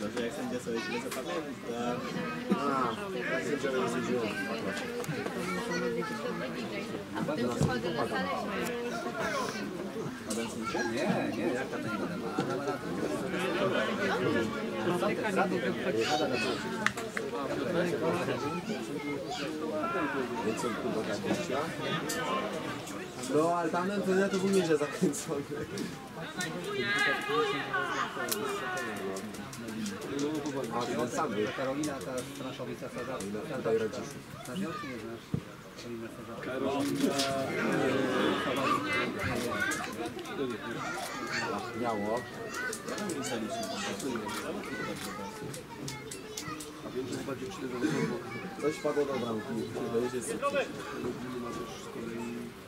Że jak sędzia sobie źle zapamięta, A, sędziowie nie sędziują. A potem przychodzę na salę sędzia? Nie, nie, jak to nie będę ma. Ada ma na Do. No, ale tamten ten to był nieźle zakręcony. A, ten sam był. Karolina, ta Straszowica Sarzawa. Tutaj rodzisz. Znasz ją, czy nie znasz? Karolinę Sarzawę. Miało. Coś padło do bramki. To już jest... Ty, niemożliwe, że nie zrobił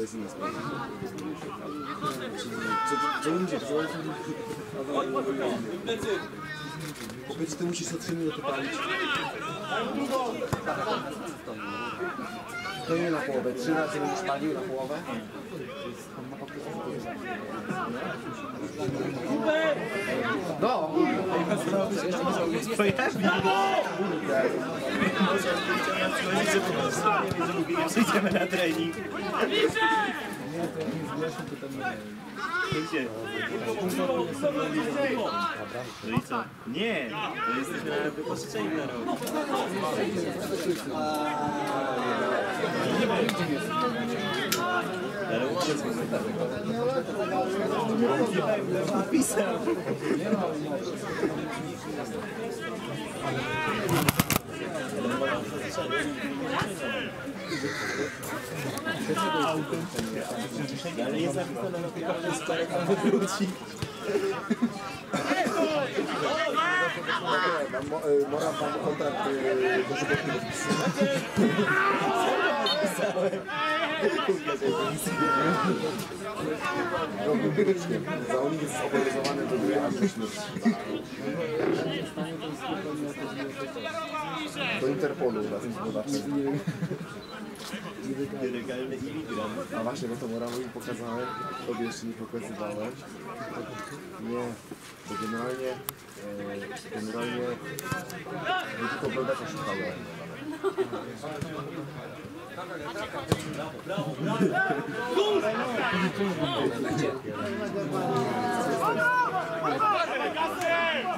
jest inna sprawa. Co, co ludzie, co Powiedz, ty musisz co 3 minuty palić. To nie na połowę, trzy razy będziesz palił na połowę. No, Przyjdziemy na trening. Wiecie, No i co? Nie, to jesteśmy na wypożyczeniu na rok. Ale. Ale jest napisane na karcie skoro tam wróci. Mo- Mora pan kontrakt y, do sobotniego Za on jest zobowiązany do gry aż do Interpolu na tym zbrodawczym. Legalny imigrant. A właśnie, bo to Mora mi pokazałem, tobie jeszcze nie pokazywałem. Nie, to generalnie, e, generalnie nie tylko brodacza szukałem.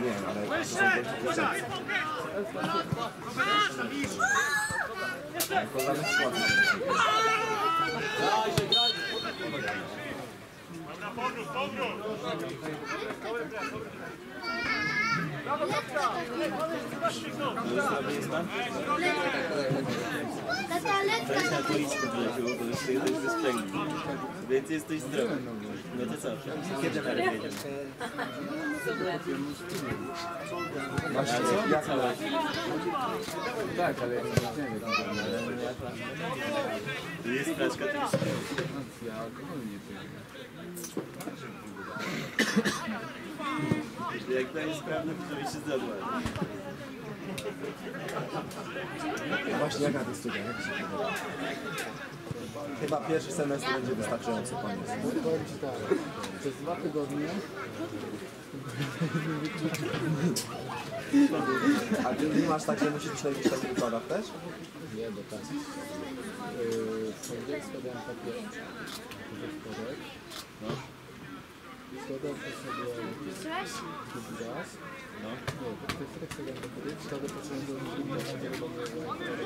Nie, ale to są takie rzeczy. Tylko na policzkę wleciło, bo ty jesteś ze sprzęgli. Więc jesteś zdrowy. No to co? Kiedy na jedziemy? Właśnie, jak ale... Tak, ale Tu jest flaszka też. ja alkoholnie Jak to jest sprawne, to mi się zadła. Właśnie jaka to studia, jak się podoba? Chyba pierwszy semestr będzie wystarczający, koniec. Powiem Ci tak, przez dwa tygodnie A ty nie masz tak, że musisz być na jakichś takich wykładach też? nie, bo tak. Yy, w poniedziałek składałem papier we wtorek. No. Składałem po sobie Słyszałeś? drugi raz. No. Nie, w środę po sobie drugi raz, a bo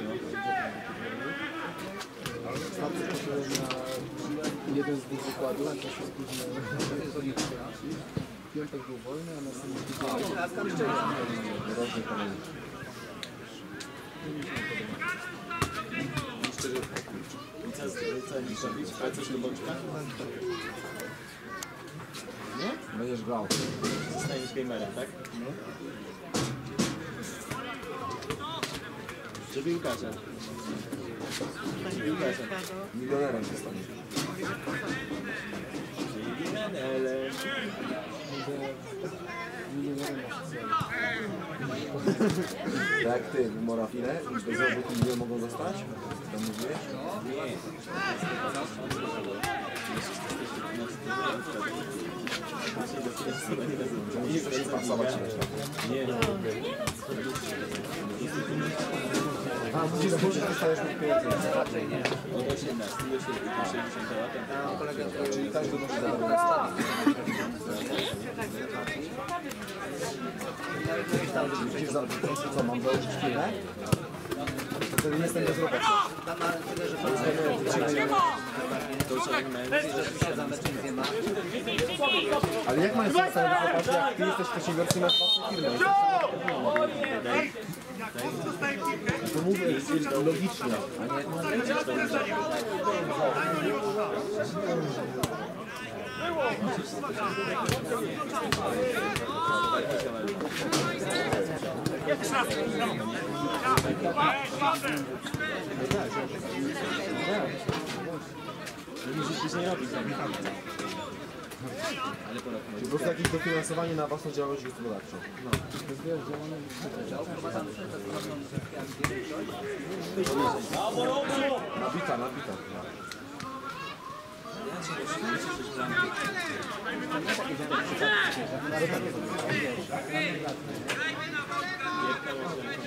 nie Starczy poszedłem na jeden z dwóch wykładów, to się spóźniłem. Piątek był wolny, a następny tydzień Różnie pamiętam. I co, co robić? Pracujesz do boczka? Będziesz grał. Zostaniesz gamerem, tak? Czy piłkarza? Taki piłkarza. Milionerem zostanie. Czyli menele. Milionerem. Tak ty, Morafile, i bez roboty milion mogą dostać? Tam mówiłeś? Nie. Nie. Nie. A, musisz złożyć, dostajesz mu pieniądze. Od 18 do 60 lat. Czyli każdy może zarobić. Musisz zarobić. Co, mam założyć firmę? Nie jestem bezrobotny. To już oni mają Ale jak mają sobie stanowić chłopacy, jak ty jesteś przedsiębiorcą i masz własną firmę? To mówię logicznie, a nie... Musisz później robić. Polak Po prostu jakieś dofinansowanie na własną działalność gospodarczą. No. Nabita, nabita. Nie, ja to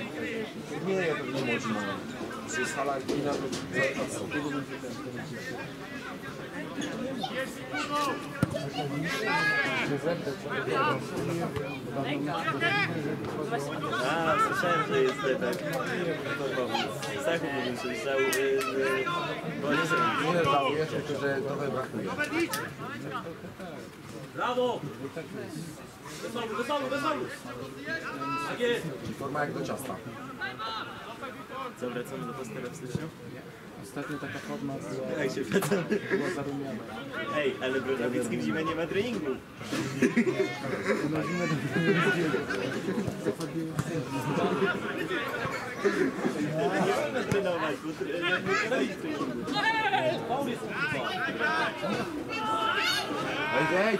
A, słyszałem, że jest tak. Stachu mówił, że strzał z Borisem. Nie żałuję, tylko że trochę brakuje. Brawo! Bez faulu, bez faulu, bez faulu! Tak jest! Forma jak do ciasta. Co, wracamy do postera w styczniu? Ostatnio taka forma była, była zarumiana. Ej, ale Brodawicki w zimę nie ma treningu. Na zimę mnie nie trenować, bo robić treningu. Faul jest kurwa! Ej,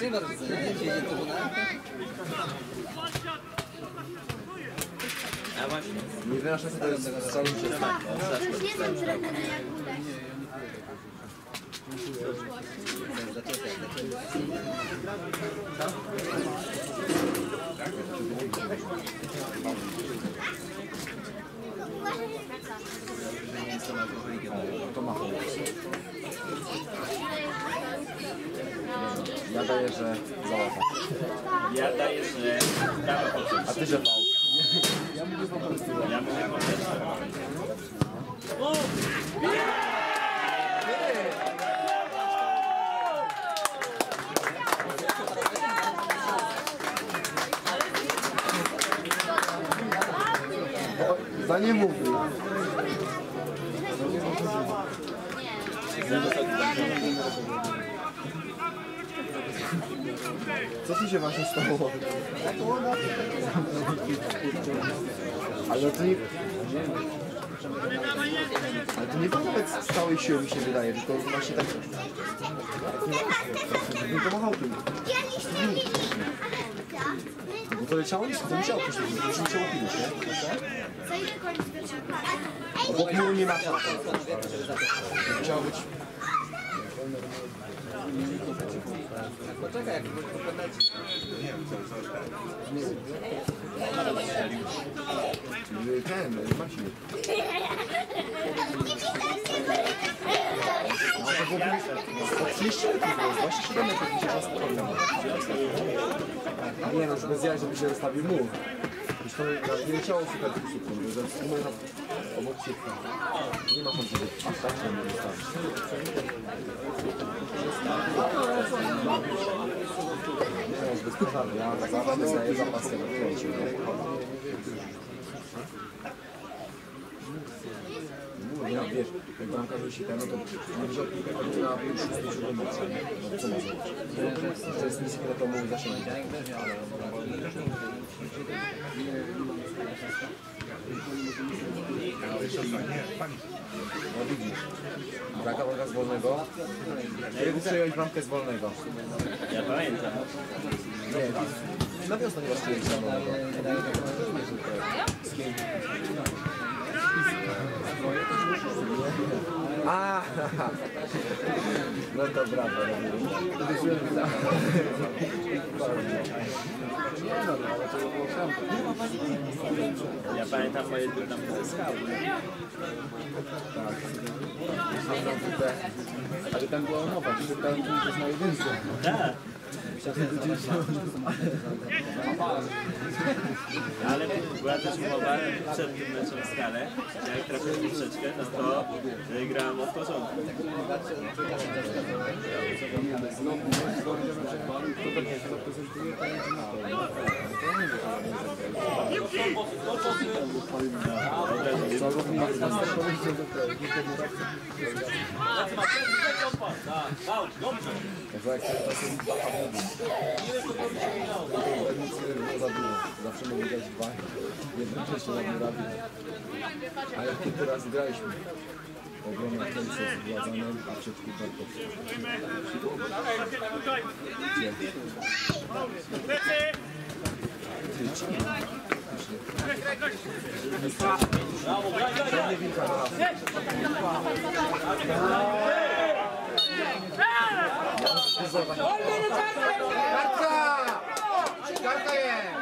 ej, co jest? Gwizdaj to! A właśnie. Nie wynaszę sobie to jest strzał się. Już nie są trenery jak widać. To ma chuj. Ja daję, że załapa. Ja daję, że prawa. A ty, że fał. Ja mówię poprzeć. Za nie mówi. Co ci się właśnie stało? Ale to nie... Ale to nie powiedz z całej siły mi się wydaje, tylko właśnie tak... Nie pomachał tym. Bo to leciało nic, to musiało być, to się musiało pić, nie? Obok muru nie ma Musiało być... Poczekaj, ten, Marcin. 30 metrów, było, 27 metrów mi się czas Nie no, żeby zjać, żeby się rozstawił mur. To nie umie na obok siebie. Nie ma tam tak nie pożaru, ja kręciu, Mówię, ja, wiesz, jak bramkarz musi ten, no to wziął piłkę tak na 6-7 metrów. No co ma zrobić? To jest nic, które to mógł zasięgnąć. No widzisz, bramka bramka z wolnego. Kiedy przejąłeś bramkę z wolnego? Ja pamiętam. Nie, na wiosnę nie przyjąłeś z wolnego. A, no to brawo. Ja pamiętam moje tam ze skały. Ale tam była umowa, że tam to jest na jedynce. Tak. Ale była też umowa przed tym meczem w skale, że jak trafię w poprzeczkę, no to y, grałem od początku. To. Zawsze mogli grać dwa. Jednocześnie na murawie. A jak tylko raz graliśmy. Ogromna tendencja z Władzanem, a przed kilka Kartka! Kartka jest!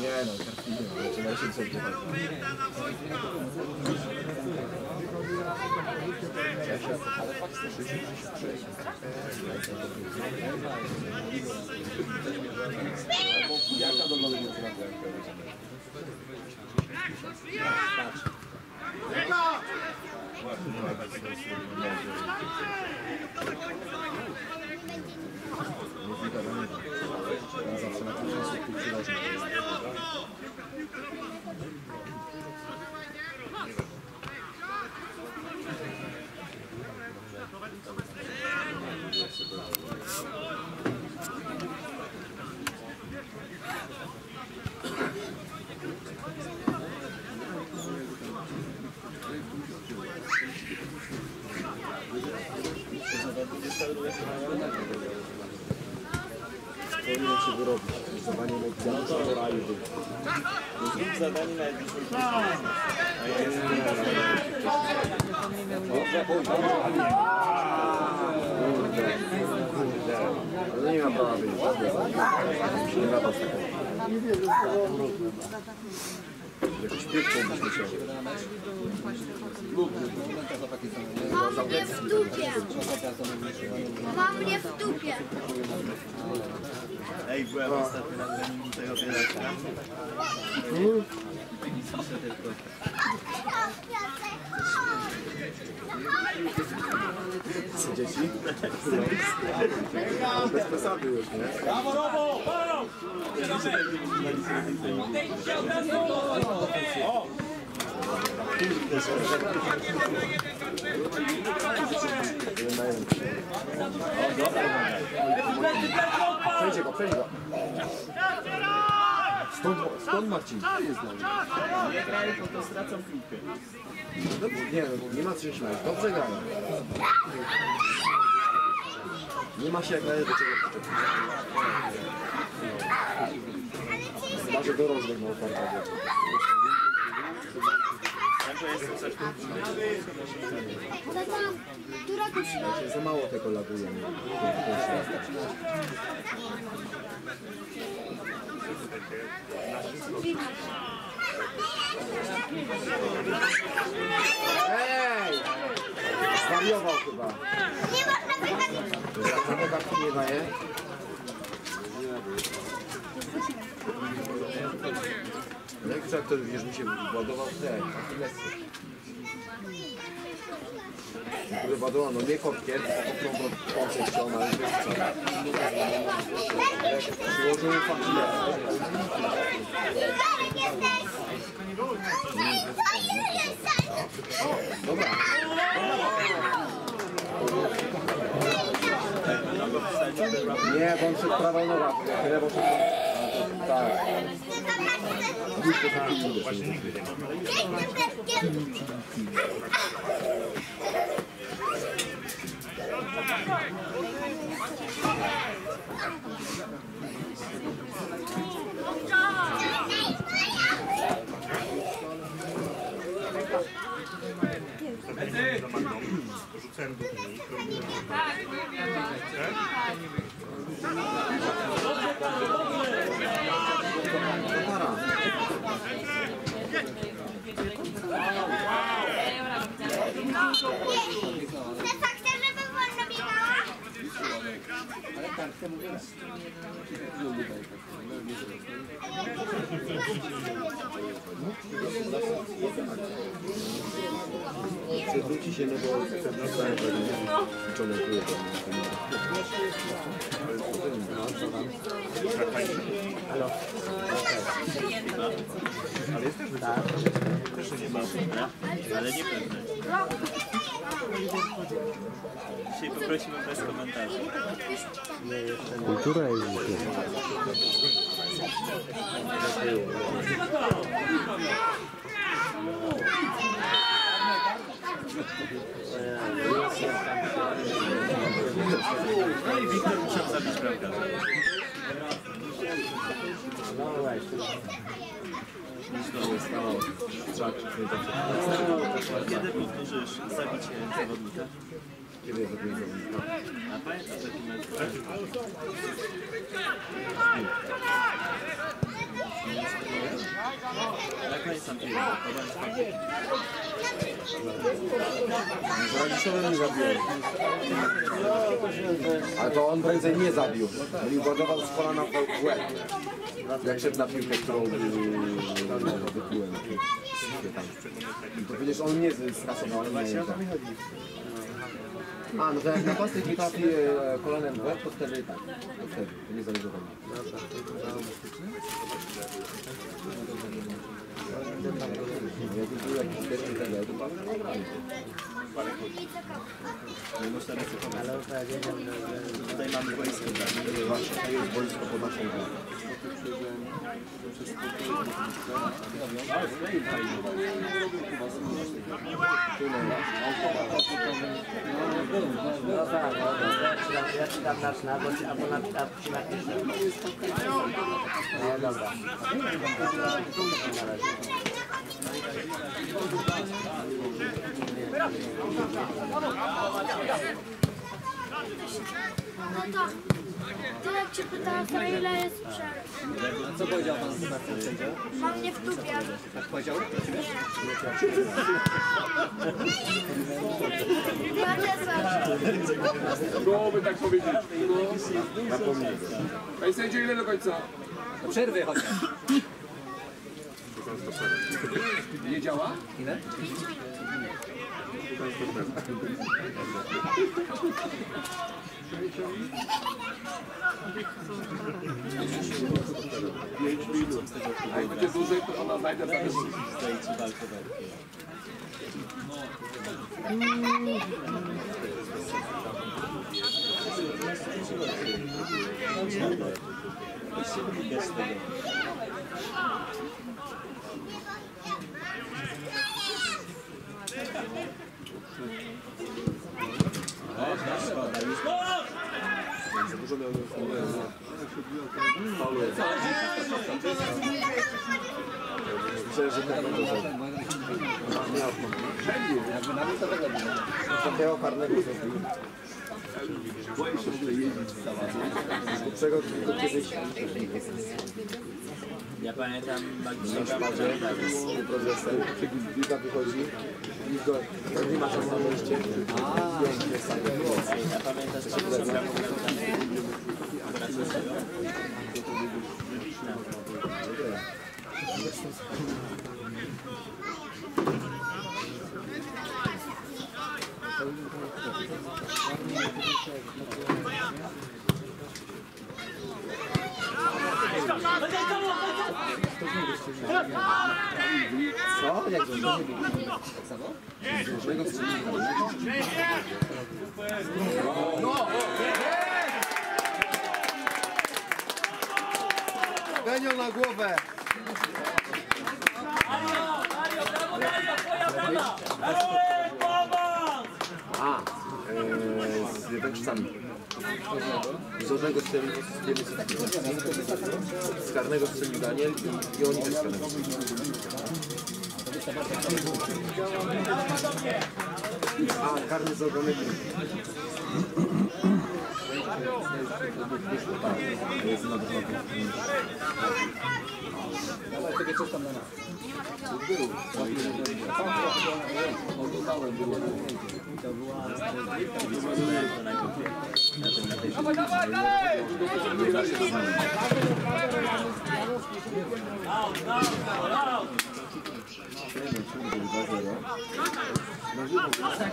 Nie no, kartki nie ma, trzeba się sobie. Jaka do nowej Powinien się wyrobić. Zadanie od do raju był. Zrób zadanie na jakieś Ale nie ma prawa wyjść. Nie ma prawa Jakiś piękny byś musiał. Ma mnie w dupie. Ma mnie w dupie. Ej, byłem ostatnio na treningu tego bielaczka. Co dzieci? Bez przesady już, nie? Jeden na jeden. Przejdźcie go, przejdź go. Stąd, stąd Marcin. Nie grają, to, to stracą piłkę. Dobrze, nie, no, nie ma co się śmiać. Dobrze grają. Nie ma się jak na do czego przyczepić. Chyba, że dorosłych jest która godzina? Za mało tego laguje. Ej! Zwariował chyba. Nie można wychodzić. Nie daje. No jak traktor, wiesz, mi się władował te, achillesy. Wypadła, no nie kopkiem, do koncepcją, ale przyłożył fakturę. Darek Nie, bo on przed prawą nogą. Tyle, bo przed... Tak. Stefan, Przewróci się, no bo zostałem liczone tu jest. Nie ma pewne, ale nie pewne. Jest dzisiaj. Wiktor musiał zabić bramkarza. Znowu stało strzał czy Kiedy powtórzysz zabicie zawodnika? Kiedy jest organizowany? A pamiętasz taki mecz? Na koniec Ale to on prędzej nie zabił. Im ładował z kolana w łeb. Jak szedł na piłkę, którą wypiłem. I to przecież on nie skasował, ale A, no to jak napastnik nie trafi e, kolanem w łeb, to wtedy tak. To wtedy, to nie zależy nie to bardzo naprawdę. Tutaj mamy boisko. tak? Właśnie to jest boisko pod naszą grą. No tak, no, no, ja, ja czytam nasz na, albo, na, na, ci napiszę. No dobra. Na razie. No to, to jak cię pytała, to ile jest przerw? Co powiedział pan Sebastian sędzia? Mam mnie w dupie. Tak powiedział? Ja nie znam. Byłoby tak powiedzieć. No. Panie sędzio, ile do końca? Do przerwy chociaż. Nie działa? Ile? A jak będzie dłużej, to ona znajdę zamiast. Zdajcie walkę walki. Bez tego. O, szkoda, już Za dużo miał Myślę, że tak będzie. Jakby nawet to tego nie Takiego karnego zrobił. Lepszego tylko kiedyś Ja pamiętam Magnika szpadzie z prezesem. Wychodzi. Igor, nie masz na liście. Pamiętasz, co Thank you. Program jak to, że nie był. Tak samo? Z różnego strzelił. Benio na głowę! A, e, z Węgrzcami. Z strzelił z wiemy z karnego strzelił Daniel i, oni też z karnego A, karny z ogonem. Tak, jest na Ale sobie coś tam na nas. Oglądałem, było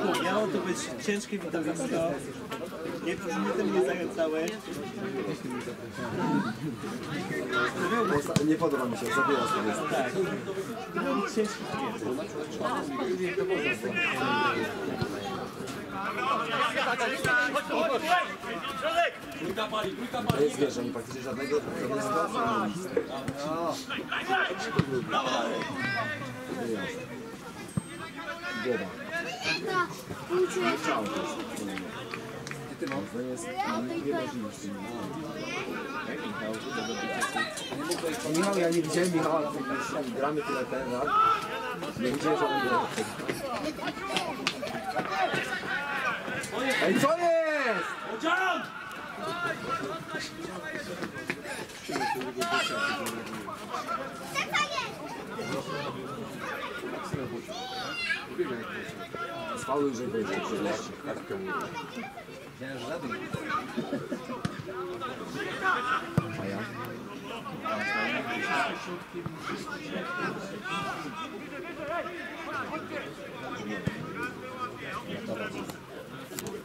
była Miało to być ciężkie widowisko. Nie, tym nie zachęcałeś. Nie podoba mi się, zabiera sobie. Tak. No, ciężki To jest wiesz, oni praktycznie żadnego progresywa nie Głowa. Tata, uczę. Ciało to jest. Niemożliwe z tym. Michał, ja nie widziałem Michała misji. Gramy tyle ten lat. Nie widziałem, że on grał. Ej, co jest? Spałuj, że wejdzie przez kartkę. A ja?